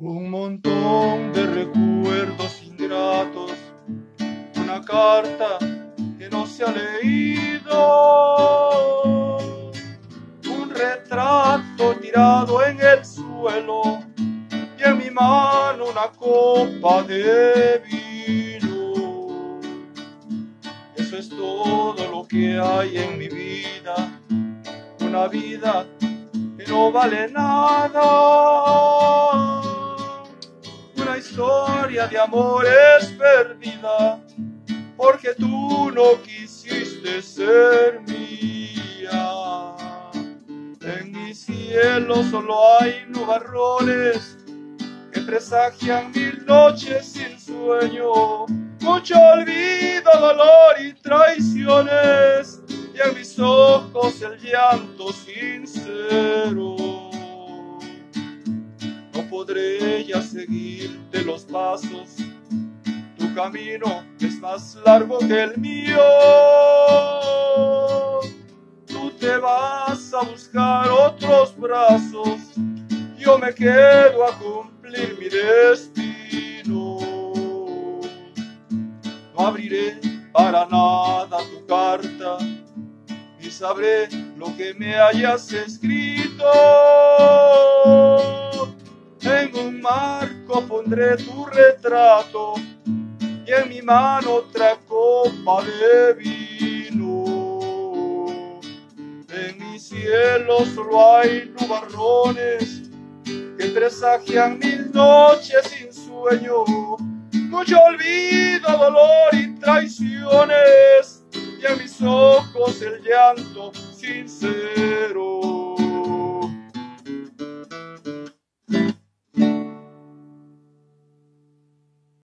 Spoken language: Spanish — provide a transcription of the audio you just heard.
Un montón de recuerdos ingratos, una carta que no se ha leído, un retrato tirado en el suelo y en mi mano una copa de vino. Eso es todo lo que hay en mi vida, una vida que no vale nada Historia de amores perdida, porque tú no quisiste ser mía. En mi cielo solo hay nubarrones que presagian mil noches sin sueño, mucho olvido, dolor y traiciones, y en mis ojos el llanto sincero. Seguirte los pasos, tu camino es más largo que el mío. Tú te vas a buscar otros brazos, yo me quedo a cumplir mi destino. No abriré para nada tu carta, ni sabré lo que me hayas escrito. En un pondré tu retrato y en mi mano otra copa de vino. En mi cielo solo hay nubarrones que presagian mil noches sin sueño, mucho olvido, dolor y traiciones, y en mis ojos el llanto sincero.